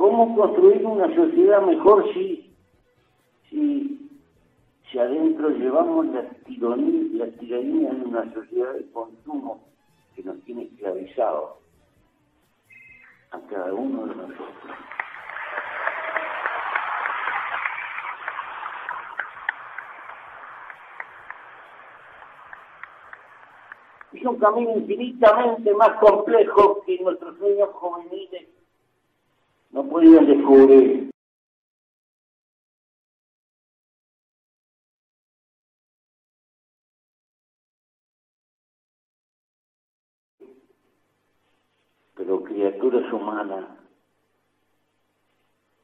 ¿Cómo construir una sociedad mejor si, si, si adentro llevamos la tiranía, la tiranía de una sociedad de consumo que nos tiene esclavizados a cada uno de nosotros? es un camino infinitamente más complejo que nuestros sueños juveniles no podían descubrir. Pero criaturas humanas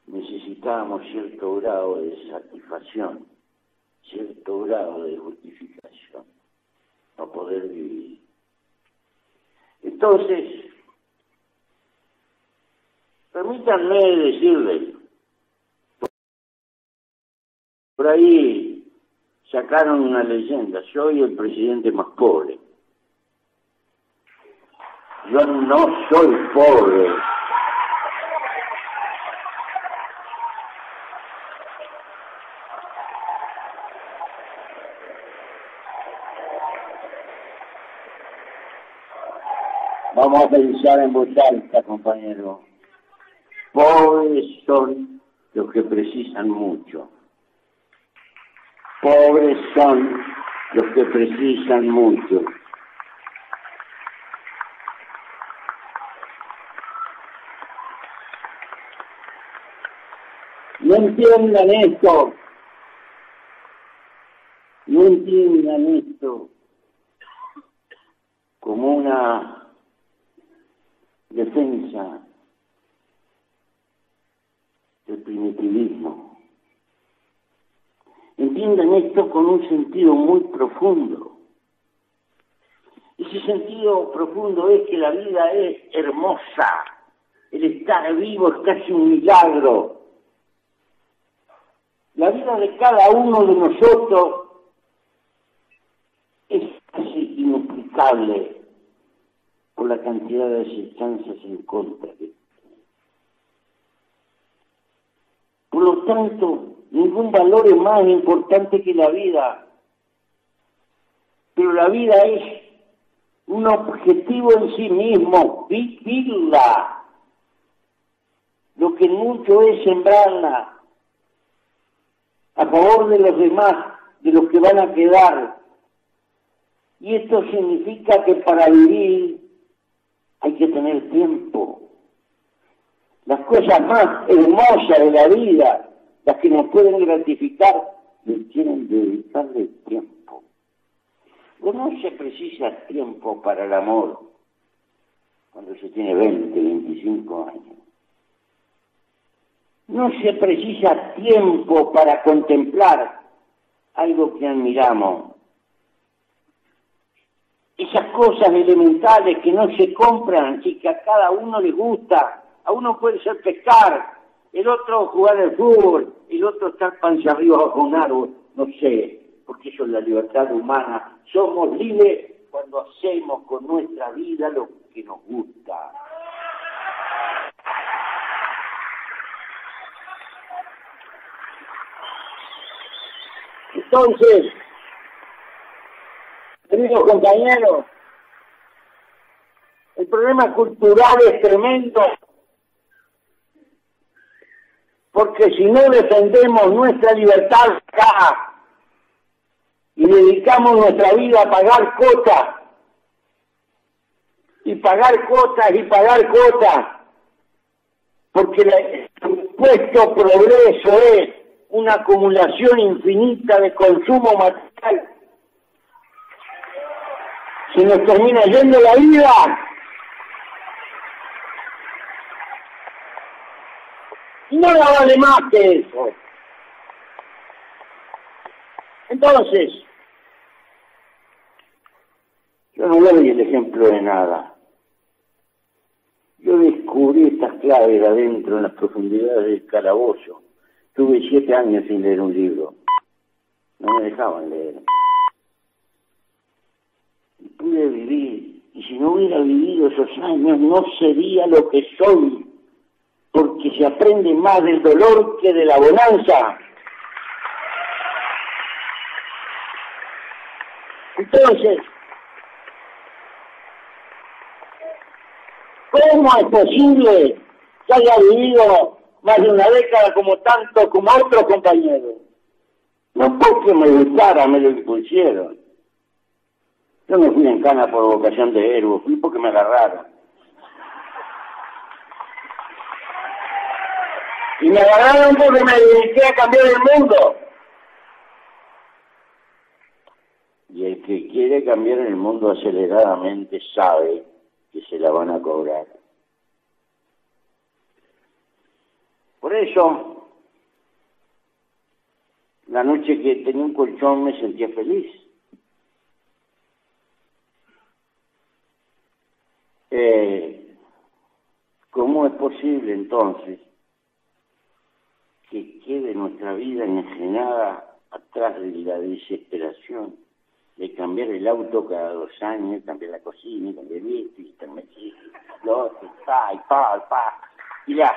necesitábamos cierto grado de satisfacción, cierto grado de justificación para poder vivir. Entonces, permítanme decirles, por ahí sacaron una leyenda, soy el presidente más pobre. Yo no soy pobre. Vamos a pensar en voz alta, compañero. Pobres son los que precisan mucho. Pobres son los que precisan mucho. No entiendan esto. No entiendan esto como una defensa del primitivismo. Entiendan esto con un sentido muy profundo. Ese sentido profundo es que la vida es hermosa. El estar vivo es casi un milagro. La vida de cada uno de nosotros es casi inexplicable por la cantidad de circunstancias en contra de Por lo tanto, ningún valor es más importante que la vida. Pero la vida es un objetivo en sí mismo, vivirla. Lo que mucho es sembrarla a favor de los demás, de los que van a quedar. Y esto significa que para vivir hay que tener tiempo. Las cosas más hermosas de la vida, las que nos pueden gratificar, tienen que dedicarle tiempo. No se precisa tiempo para el amor cuando se tiene 20, 25 años. No se precisa tiempo para contemplar algo que admiramos esas cosas elementales que no se compran y que a cada uno le gusta. A uno puede ser pescar, el otro jugar al fútbol, el otro estar panza arriba bajo un árbol, no sé, porque eso es la libertad humana. Somos libres cuando hacemos con nuestra vida lo que nos gusta. Entonces, Queridos compañeros, el problema cultural es tremendo, porque si no defendemos nuestra libertad acá y dedicamos nuestra vida a pagar cuotas, y pagar cuotas y pagar cuotas, porque el supuesto progreso es una acumulación infinita de consumo material se nos termina yendo la vida. Y la vale más que eso. Entonces, yo no doy el ejemplo de nada. Yo descubrí estas claves adentro, en las profundidades del calabozo. Tuve siete años sin leer un libro. No me dejaban leer pude vivir. Y si no hubiera vivido esos años, no sería lo que soy. Porque se aprende más del dolor que de la bonanza. Entonces, ¿cómo es posible que haya vivido más de una década como tanto, como otros compañeros? No porque me gustara, me lo impusieron. Yo no fui en cana por vocación de héroe, fui porque me agarraron. Y me agarraron porque me dediqué a cambiar el mundo. Y el que quiere cambiar el mundo aceleradamente sabe que se la van a cobrar. Por eso, la noche que tenía un colchón me sentía feliz. Eh, ¿Cómo es posible entonces que quede nuestra vida engenada atrás de la desesperación de cambiar el auto cada dos años, cambiar la cocina, cambiar esto, y lo otro, y pa. Y la,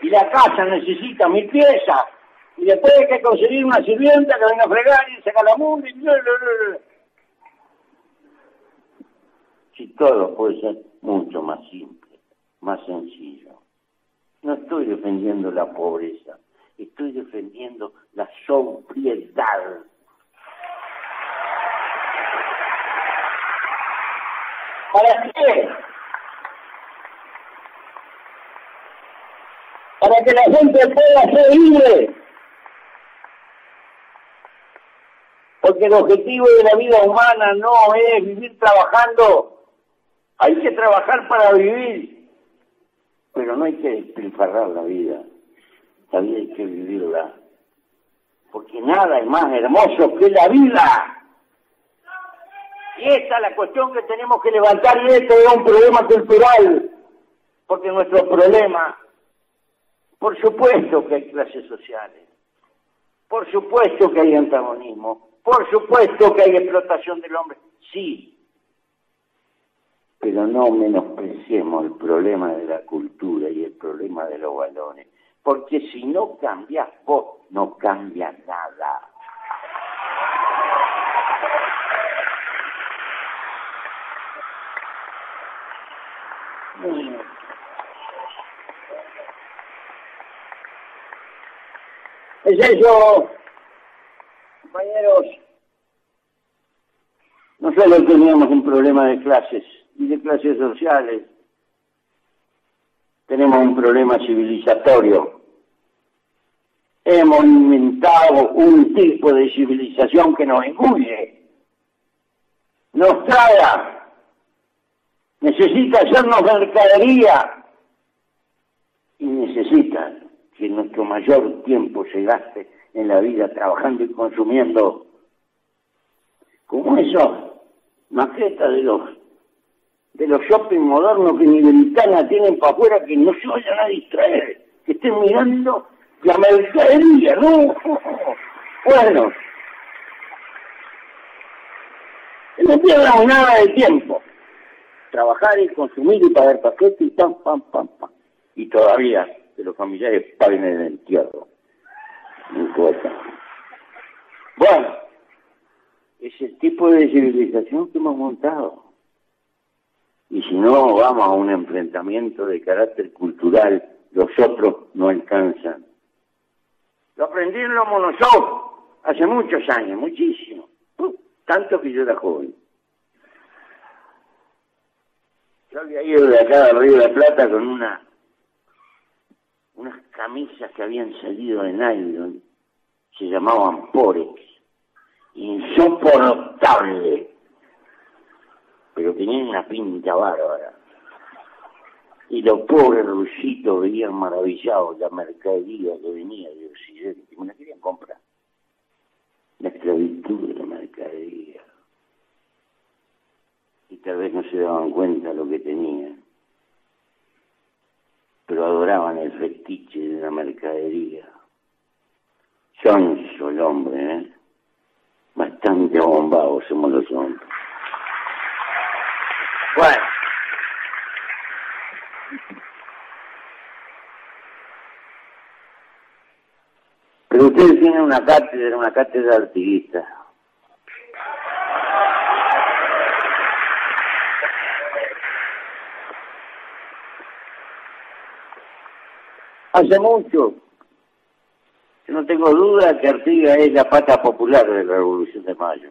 y la casa necesita mi pieza, y después hay que conseguir una sirvienta que venga a fregar y sacar la munda y... Si todo puede ser mucho más simple, más sencillo. No estoy defendiendo la pobreza, estoy defendiendo la sobriedad. ¿Para qué? Para que la gente pueda ser libre. Porque el objetivo de la vida humana no es vivir trabajando. Hay que trabajar para vivir. Pero no hay que despilfarrar la vida. La hay que vivirla. Porque nada es más hermoso que la vida. Y esa es la cuestión que tenemos que levantar y esto es un problema cultural. Porque nuestro problema, por supuesto que hay clases sociales, por supuesto que hay antagonismo, por supuesto que hay explotación del hombre, sí. Pero no menospreciemos el problema de la cultura y el problema de los valores. Porque si no cambias vos, no cambia nada. Es eso, compañeros. No solo teníamos un problema de clases y de clases sociales, tenemos un problema civilizatorio. Hemos inventado un tipo de civilización que nos engulle, nos traga, necesita hacernos mercadería. Y necesita que nuestro mayor tiempo se gaste en la vida trabajando y consumiendo. Como eso maquetas de los de los shopping modernos que ni ventana tienen para afuera, que no se vayan a distraer, que estén mirando la mercadería, ¿no? Bueno, no pierdan nada de tiempo. Trabajar y consumir y pagar paquetes y pam, pam, pam, pam. Y todavía que los familiares paguen el entierro. No Bueno, es el tipo de civilización que hemos montado. Y si no vamos a un enfrentamiento de carácter cultural, los otros no alcanzan. Lo aprendí en los monoshow hace muchos años, muchísimo. Uh, tanto que yo era joven. Yo había ido de acá al Río de la Plata con una unas camisas que habían salido de nylon, se llamaban Porex, insoportable pero tenían una pinta bárbara. Y los pobres rusitos veían maravillados la mercadería que venía de Occidente, me la querían comprar. La esclavitud de la mercadería. Y tal vez no se daban cuenta lo que tenían. Pero adoraban el fetiche de la mercadería. Sonso el hombre, ¿eh? Bastante bombados somos los hombres. Bueno. Pero ustedes tienen una cátedra, una cátedra artiguista. Hace mucho, yo no tengo duda que Artigas es la pata popular de la Revolución de Mayo.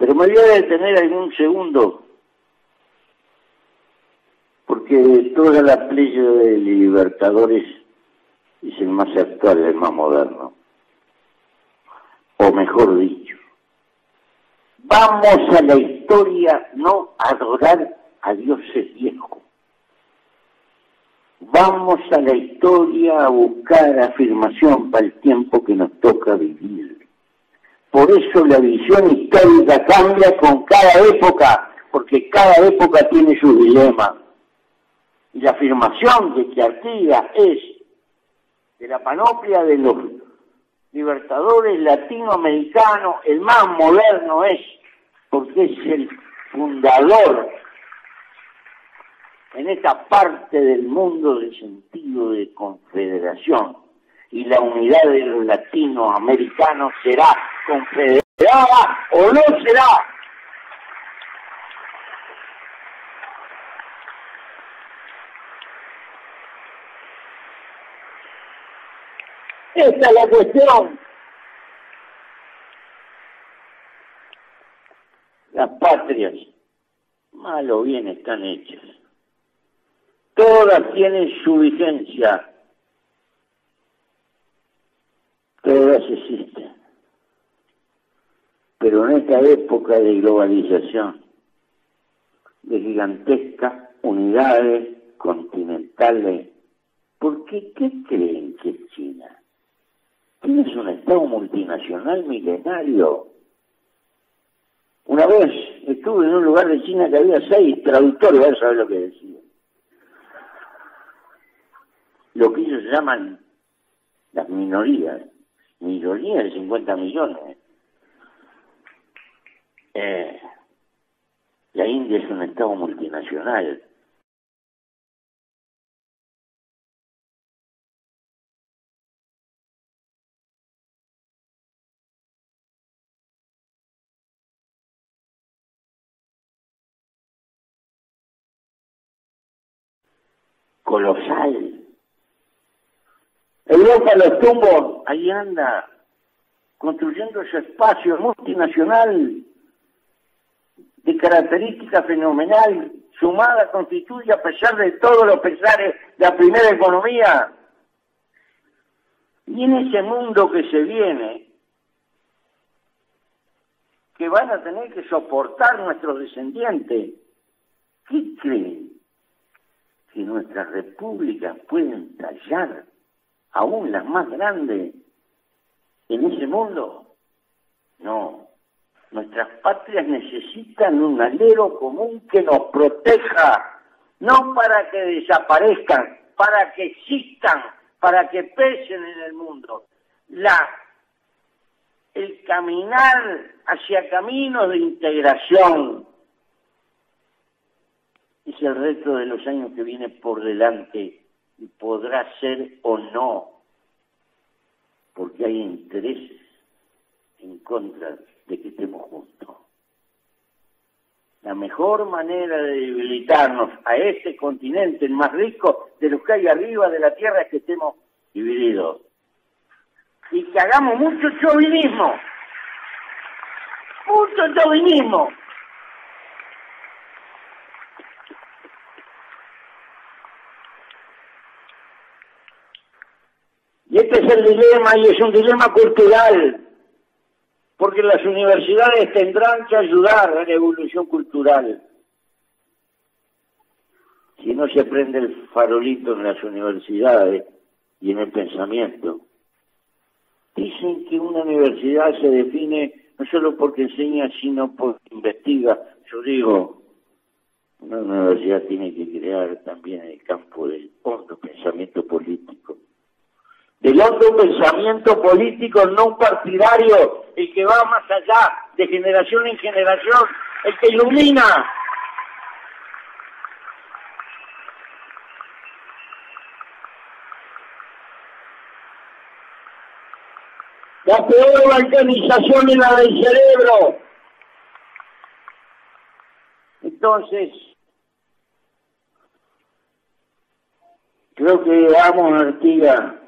Pero me voy a detener algún segundo, porque toda la playa de Libertadores es el más actual, el más moderno. O mejor dicho, vamos a la historia no adorar a dioses viejos. Vamos a la historia a buscar afirmación para el tiempo que nos toca vivir. Por eso la visión histórica cambia con cada época, porque cada época tiene su dilema. Y la afirmación de que Artigas es de la panoplia de los libertadores latinoamericanos, el más moderno es, porque es el fundador en esta parte del mundo del sentido de confederación y la unidad de los latinoamericanos será confederada o no será. Esta es la cuestión. Las patrias, mal o bien, están hechas. Todas tienen su vigencia todas existen. Pero en esta época de globalización, de gigantescas unidades continentales, ¿por qué, creen que es China? China es un Estado multinacional milenario. Una vez estuve en un lugar de China que había seis traductores, a saber lo que decían. Lo que ellos llaman las minorías minoría de 50 millones. Eh, la India es un estado multinacional. colosal Europa los tumbos, ahí anda, construyendo ese espacio multinacional de característica fenomenal, sumada constituye, a pesar de todos los pesares, la primera economía. Y en ese mundo que se viene, que van a tener que soportar nuestros descendientes, ¿qué creen? Que nuestras repúblicas pueden tallar aún las más grandes en ese mundo. No, nuestras patrias necesitan un alero común que nos proteja, no para que desaparezcan, para que existan, para que pesen en el mundo. La, el caminar hacia caminos de integración es el reto de los años que viene por delante y podrá ser o no, porque hay intereses en contra de que estemos juntos. La mejor manera de debilitarnos a este continente, el más rico de los que hay arriba de la tierra, es que estemos divididos. Y que hagamos mucho chauvinismo. Mucho chauvinismo. Y este es el dilema y es un dilema cultural, porque las universidades tendrán que ayudar a la evolución cultural. Si no se prende el farolito en las universidades y en el pensamiento. Dicen que una universidad se define no solo porque enseña, sino porque investiga. Yo digo, una universidad tiene que crear también el campo del hondo pensamiento político del otro pensamiento político no partidario, el que va más allá de generación en generación, el que ilumina. La peor balcanización es la del cerebro. Entonces, creo que Amo Artiga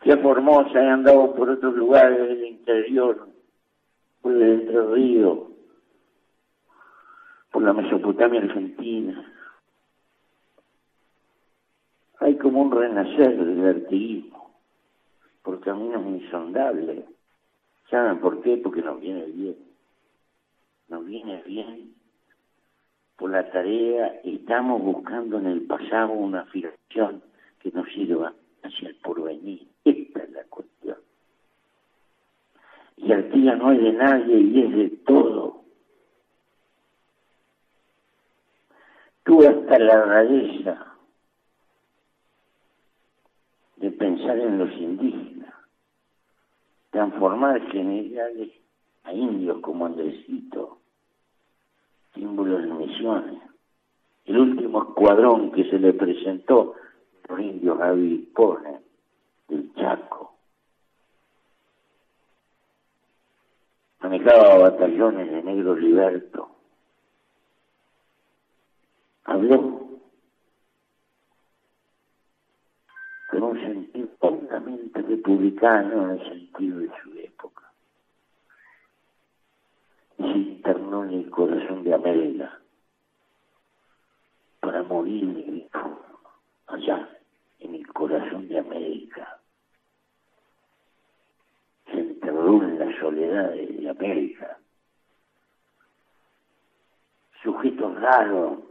que Formosa y andado por otros lugares del interior, por el Entre Ríos, por la Mesopotamia argentina. Hay como un renacer del artiguismo por caminos insondables. ¿Saben por qué? Porque nos viene bien. Nos viene bien por la tarea, estamos buscando en el pasado una afirmación que nos sirva hacia el porvenir. Esta es la cuestión. Y Artigas no es de nadie y es de todo. Tú hasta la rareza de pensar en los indígenas, transformar generales a indios como Andresito, símbolos de misiones. El último escuadrón que se le presentó, los indios Pone, del Chaco. Manejaba batallones de negros libertos. Habló con un sentido completamente republicano en el sentido de su época. Y se internó en el corazón de América para morir allá, corazón de América. Se enterró en la soledad de América. Sujeto raro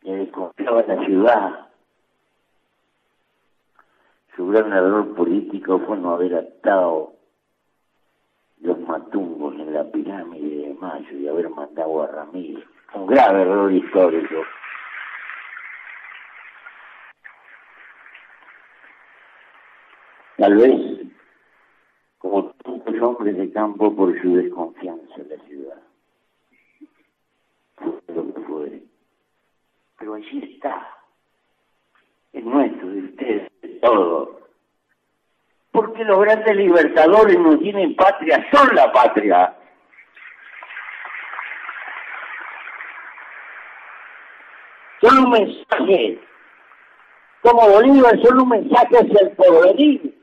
que desconfiaba en la ciudad su gran error político fue no haber atado los matungos en la pirámide de Mayo y haber mandado a Ramírez. Un grave error histórico. Tal vez, como tantos hombres de campo, por su desconfianza en la ciudad. Pero allí está. Es nuestro, de ustedes todo. Porque los grandes libertadores no tienen patria, son la patria. Son un mensaje, como Bolívar, son un mensaje hacia el porvenir.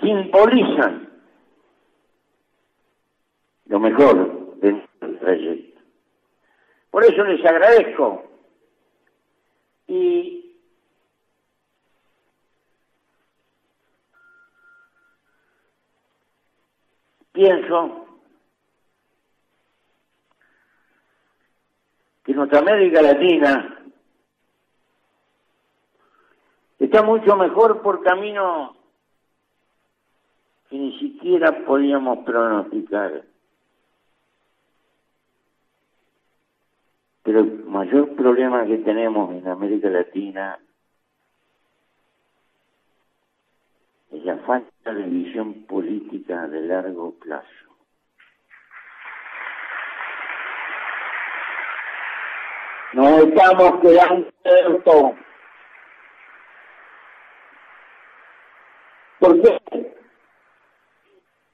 Simbolizan lo mejor del trayecto. Por eso les agradezco. Y pienso que nuestra América Latina está mucho mejor por camino que ni siquiera podíamos pronosticar. Pero el mayor problema que tenemos en América Latina es la falta de visión política de largo plazo. Nos estamos quedando cierto. ¿Por qué?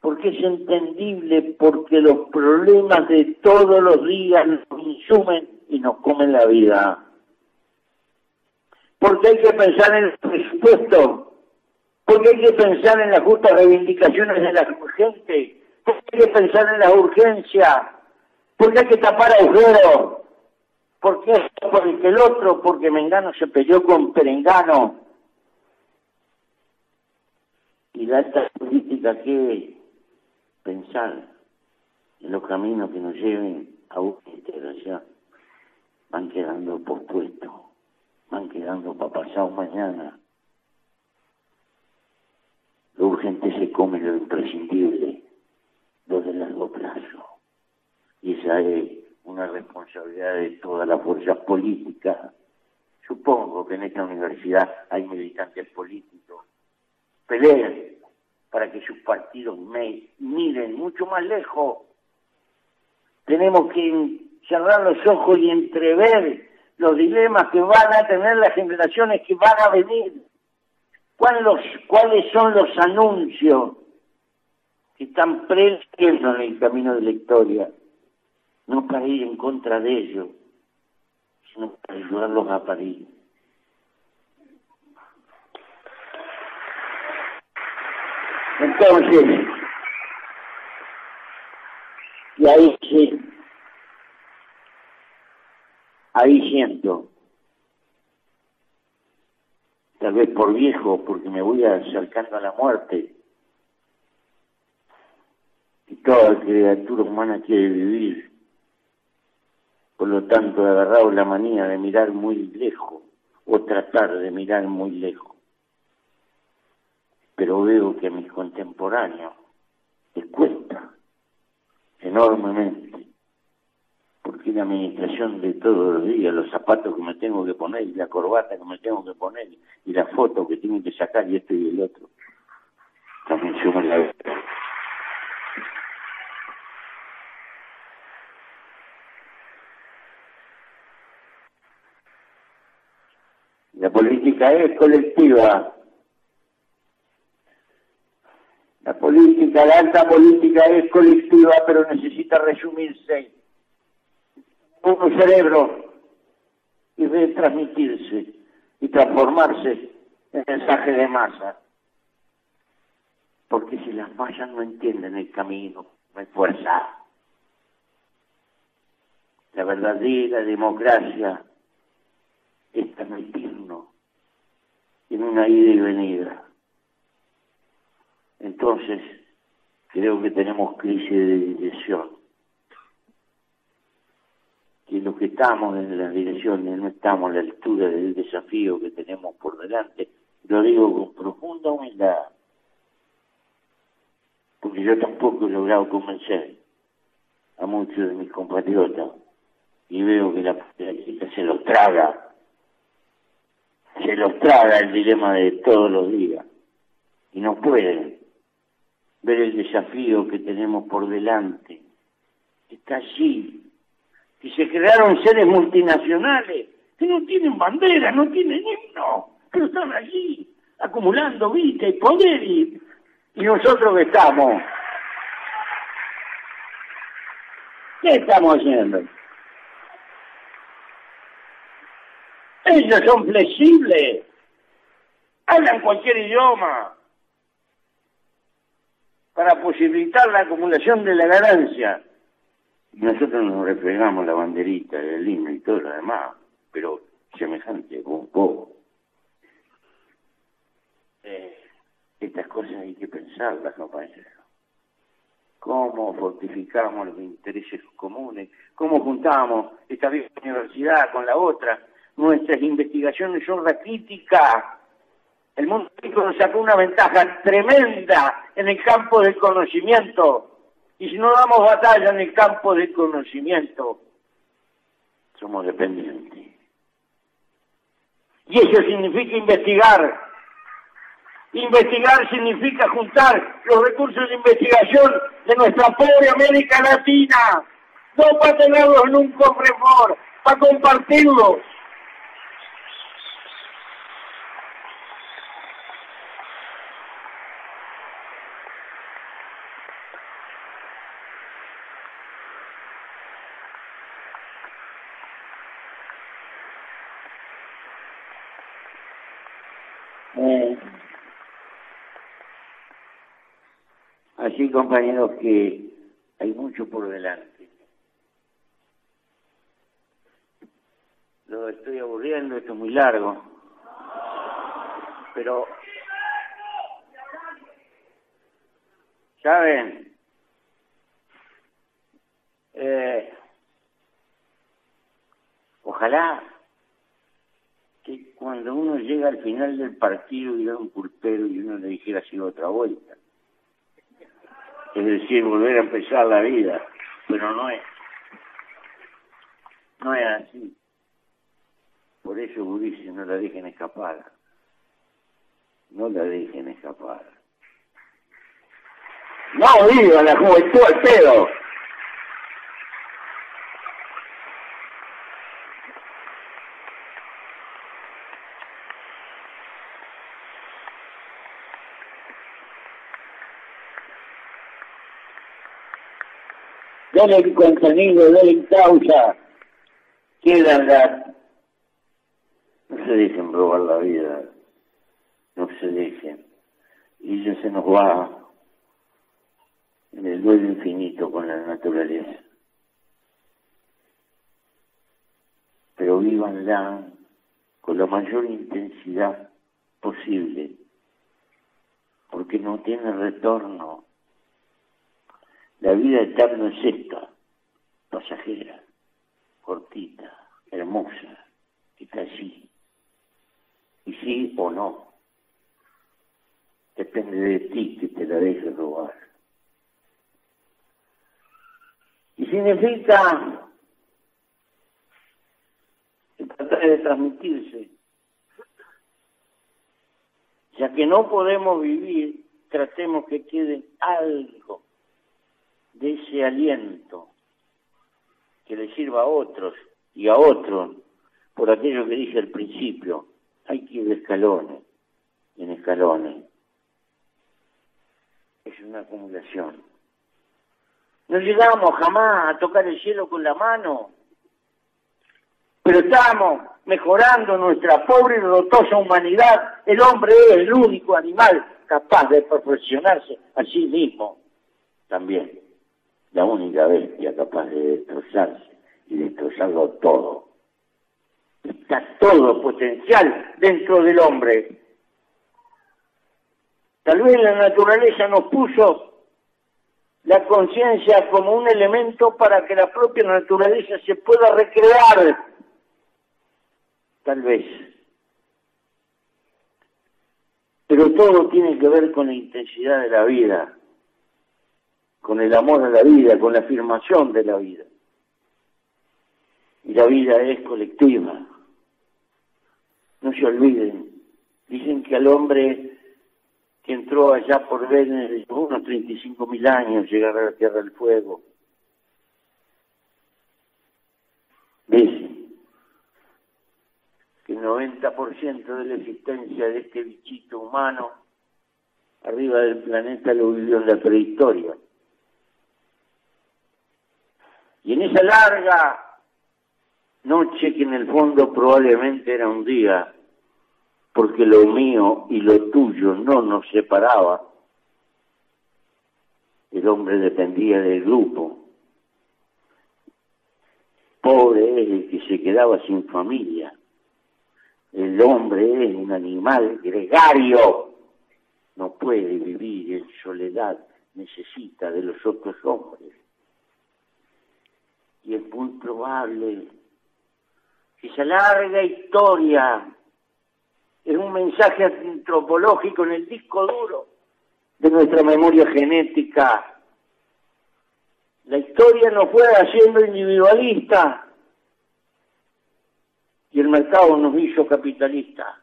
Porque es entendible, porque los problemas de todos los días nos insumen y nos comen la vida. Porque hay que pensar en el presupuesto porque hay que pensar en las justas reivindicaciones de la gente, porque hay que pensar en la urgencia, porque hay que tapar agujeros, porque esto, porque el otro, porque Mengano se peleó con Perengano. Y la alta política que pensar en los caminos que nos lleven a una integración van quedando pospuestos, van quedando para pasado mañana lo urgente se come lo imprescindible, lo de largo plazo. Y esa es una responsabilidad de todas las fuerzas políticas. Supongo que en esta universidad hay militantes políticos. Peleen para que sus partidos miren mucho más lejos. Tenemos que cerrar los ojos y entrever los dilemas que van a tener las generaciones que van a venir ¿Cuáles son los anuncios que están presentes en el camino de la historia? No para ir en contra de ellos, sino para ayudarlos a parir. Entonces, y ahí sí, ahí siento, tal vez por viejo, porque me voy acercando a la muerte, y toda criatura humana quiere vivir, por lo tanto he agarrado la manía de mirar muy lejos, o tratar de mirar muy lejos, pero veo que a mis contemporáneos les cuesta enormemente, porque la administración de todos los días, los zapatos que me tengo que poner, y la corbata que me tengo que poner, y la foto que tengo que sacar, y esto y el otro, también suma la La política es colectiva, La política, la alta política es colectiva, pero necesita resumirse un cerebro y transmitirse y transformarse en mensaje de masa. Porque si las masas no entienden el camino, no hay fuerza. La verdadera democracia es transmitirnos en una ida y venida. Entonces, creo que tenemos crisis de dirección. Que los que estamos en las direcciones no estamos a la altura del desafío que tenemos por delante. Lo digo con profunda humildad, porque yo tampoco he logrado convencer a muchos de mis compatriotas y veo que la política se los traga, se los traga el dilema de todos los días y no pueden ver el desafío que tenemos por delante. Está allí. Y se crearon seres multinacionales que no tienen bandera, no tienen himno, pero están allí acumulando vista y poder y, y nosotros que estamos. ¿Qué estamos haciendo? Ellos son flexibles, hablan cualquier idioma, para posibilitar la acumulación de la ganancia. Nosotros nos refregamos la banderita, el himno y todo lo demás, pero semejante, un poco. Eh, estas cosas hay que pensarlas, compañeros. ¿Cómo fortificamos los intereses comunes? ¿Cómo juntamos esta misma universidad con la otra? Nuestras investigaciones son la crítica el mundo nos sacó una ventaja tremenda en el campo del conocimiento. Y si no damos batalla en el campo del conocimiento, somos dependientes. Y eso significa investigar. Investigar significa juntar los recursos de investigación de nuestra pobre América Latina, no para tenerlos en un cofre para compartirlos Así, compañeros, que hay mucho por delante. Lo estoy aburriendo, esto es muy largo. Pero, ¿saben? Eh, ojalá que cuando uno llega al final del partido y da un pulpero y uno le dijera así otra vuelta es decir, volver a empezar la vida, pero no es, no es así. Por eso dice, no la dejen escapar, no la dejen escapar. No viva la juventud al pedo. Dale el contenido, en causa, quedan las... No se dejen robar la vida, no se dejen. Y ya se nos va en el duelo infinito con la naturaleza. Pero vívanla con la mayor intensidad posible, porque no tiene retorno. La vida eterna es esta, pasajera, cortita, hermosa, que está allí. Y sí o no, depende de ti que te la dejes robar. Y significa tratar de transmitirse. Ya que no podemos vivir, tratemos que quede algo de ese aliento que le sirva a otros y a otros, por aquello que dije al principio, hay que ir de escalones, en escalones. Es una acumulación. No llegamos jamás a tocar el cielo con la mano, pero estamos mejorando nuestra pobre y rotosa humanidad. El hombre es el único animal capaz de perfeccionarse a sí mismo. También la única bestia capaz de destrozarse y destrozarlo todo. Está todo potencial dentro del hombre. Tal vez la naturaleza nos puso la conciencia como un elemento para que la propia naturaleza se pueda recrear. Tal vez. Pero todo tiene que ver con la intensidad de la vida, con el amor a la vida, con la afirmación de la vida. Y la vida es colectiva. No se olviden. Dicen que al hombre que entró allá por Vélez, unos 35 mil años llegar a la Tierra del Fuego. Dicen que el 90% de la existencia de este bichito humano arriba del planeta lo vivió en la prehistoria. Y en esa larga noche que en el fondo probablemente era un día, porque lo mío y lo tuyo no nos separaba. El hombre dependía del grupo. Pobre es el que se quedaba sin familia. El hombre es un animal gregario. No puede vivir en soledad, necesita de los otros hombres. Y es muy probable que esa larga historia es un mensaje antropológico en el disco duro de nuestra memoria genética. La historia nos fue haciendo individualista y el mercado nos hizo capitalista.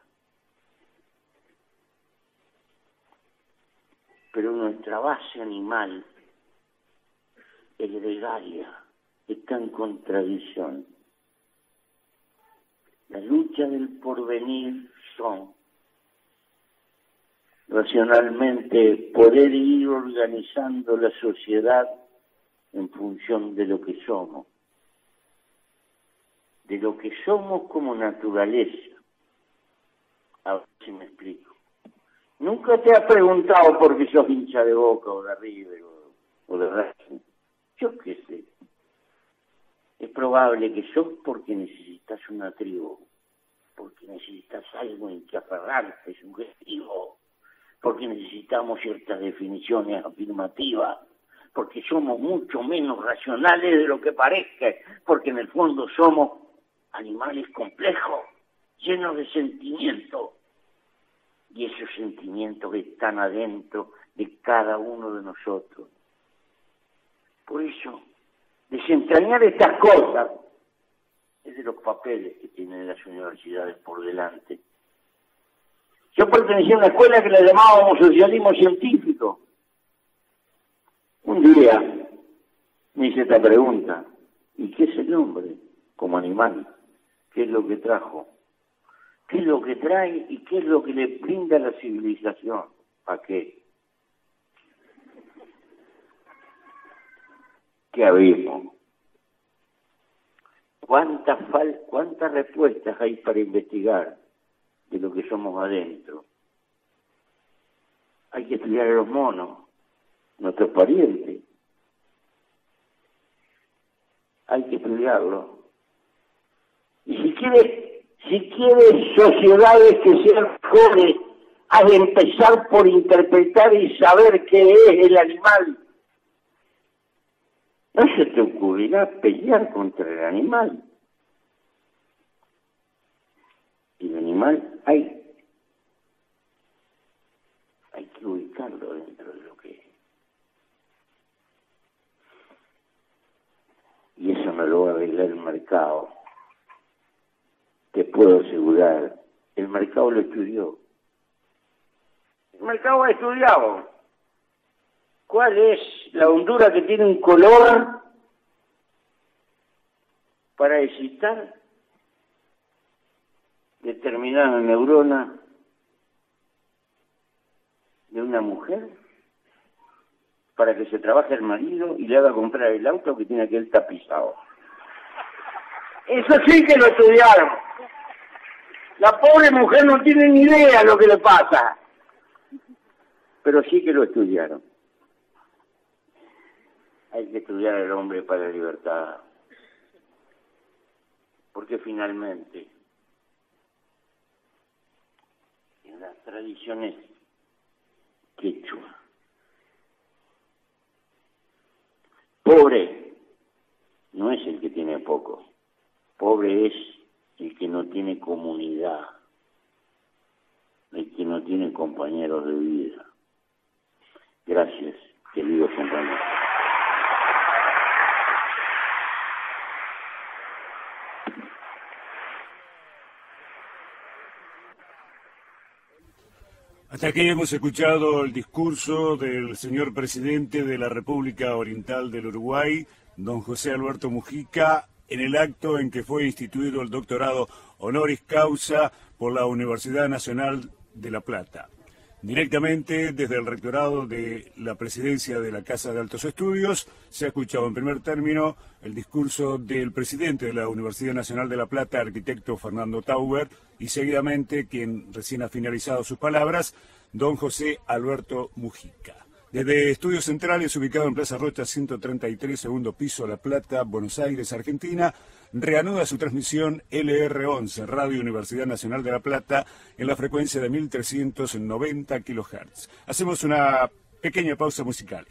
Pero nuestra base animal es gregaria, está en contradicción. La lucha del porvenir son racionalmente poder ir organizando la sociedad en función de lo que somos, de lo que somos como naturaleza. A ver si me explico. Nunca te has preguntado por qué sos hincha de Boca o de River o, de Racing. Yo qué sé. Es probable que sos porque necesitas una tribu porque necesitas algo en que aferrarte, sugestivo, porque necesitamos ciertas definiciones afirmativas, porque somos mucho menos racionales de lo que parezca, porque en el fondo somos animales complejos, llenos de sentimientos, y esos sentimientos están adentro de cada uno de nosotros. Por eso, desentrañar estas cosas es de los papeles que tienen las universidades por delante. Yo pertenecía a una escuela que la llamábamos socialismo científico. Un día me hice esta pregunta, ¿y qué es el hombre como animal? ¿Qué es lo que trajo? ¿Qué es lo que trae y qué es lo que le brinda la civilización? ¿A qué? ¿Qué abismo? ¿Cuántas, ¿Cuántas respuestas hay para investigar de lo que somos adentro? Hay que estudiar a los monos, nuestros parientes. Hay que estudiarlo. Y si quieres, si quieres sociedades que sean mejores, has de empezar por interpretar y saber qué es el animal no se te ocurrirá pelear contra el animal. Y el animal hay, hay que ubicarlo dentro de lo que es. Y eso no lo va a arreglar el mercado. Te puedo asegurar, el mercado lo estudió. El mercado ha estudiado. ¿Cuál es la hondura que tiene un color para excitar determinada neurona de una mujer para que se trabaje el marido y le haga comprar el auto que tiene aquel tapizado. Eso sí que lo estudiaron. La pobre mujer no tiene ni idea de lo que le pasa. Pero sí que lo estudiaron. Hay que estudiar al hombre para la libertad. Porque finalmente, en las tradiciones quechua, pobre no es el que tiene poco, pobre es el que no tiene comunidad, el que no tiene compañeros de vida. Gracias, queridos compañeros. Hasta aquí hemos escuchado el discurso del señor presidente de la República Oriental del Uruguay, don José Alberto Mujica, en el acto en que fue instituido el doctorado honoris causa por la Universidad Nacional de La Plata. Directamente desde el rectorado de la presidencia de la Casa de Altos Estudios se ha escuchado en primer término el discurso del presidente de la Universidad Nacional de La Plata, arquitecto Fernando Tauber, y seguidamente, quien recién ha finalizado sus palabras, don José Alberto Mujica. Desde Estudios Centrales, ubicado en Plaza Rocha 133, segundo piso, La Plata, Buenos Aires, Argentina, reanuda su transmisión LR11, Radio Universidad Nacional de La Plata, en la frecuencia de 1390 kHz. Hacemos una pequeña pausa musical.